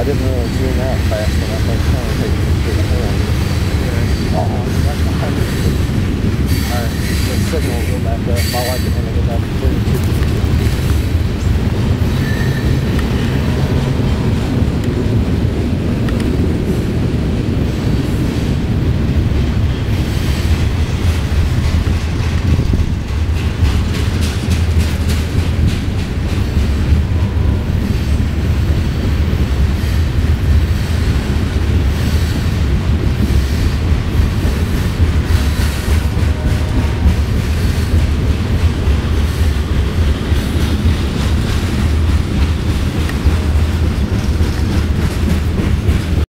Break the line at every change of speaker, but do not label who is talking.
I didn't really zoom out that fast enough. I was trying to take a picture